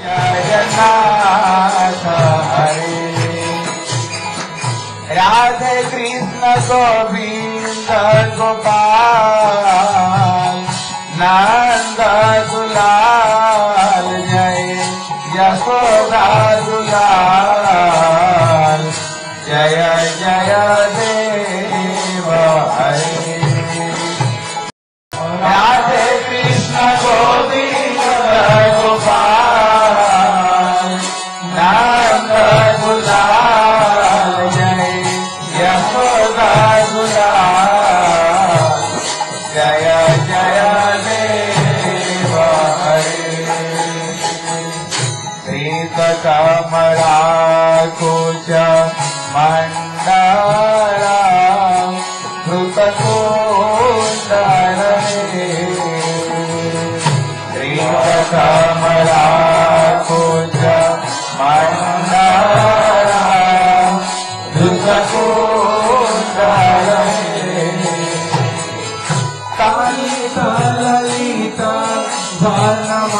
जगन्नाथ हरे राधे कृष्ण गोविंद गोपाल नंद दुलाल जय यशोदा दुलाल जय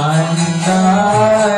I'm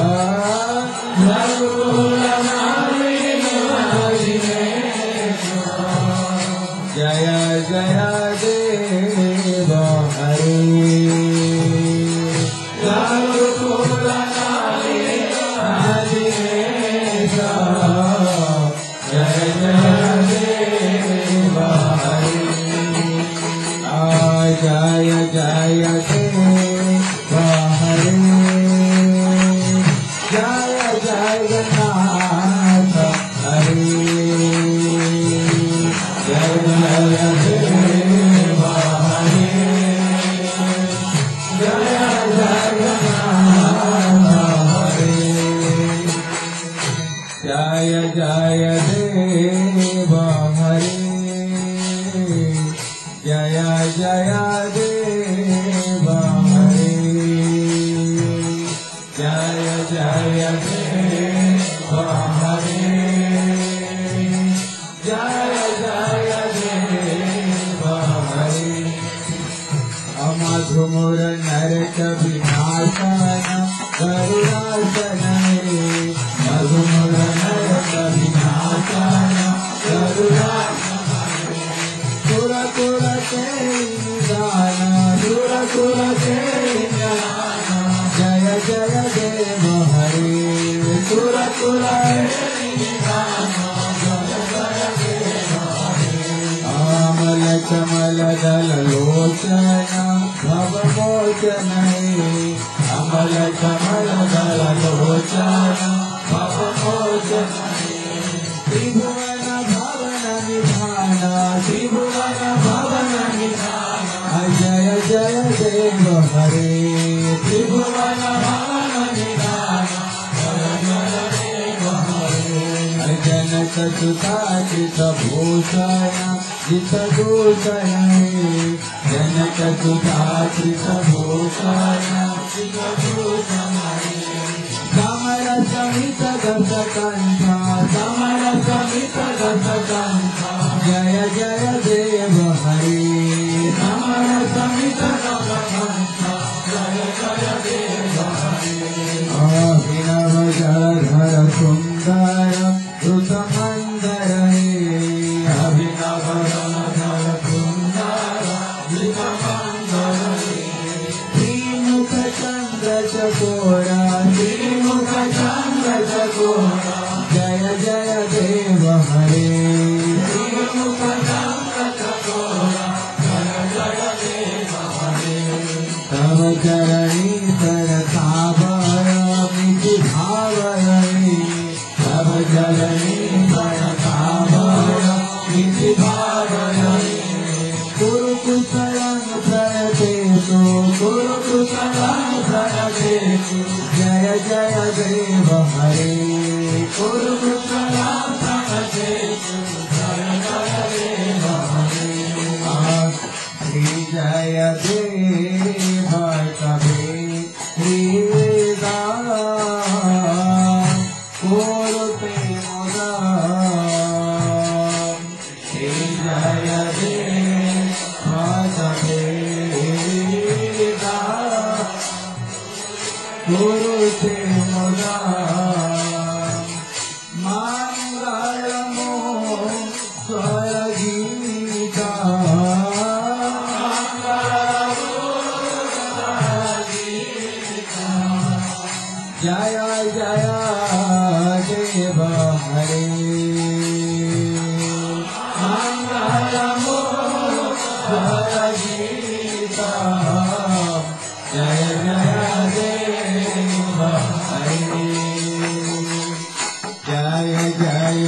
हरे। जया जया जननीमलभो जना तवननि अजय जय शेबरे त्रिभुवन भी भारे अजयन सु भोजना समर समित दशकण्ठ जय जय देव अभिनव जलधर सुन्दर भावये तव चरणी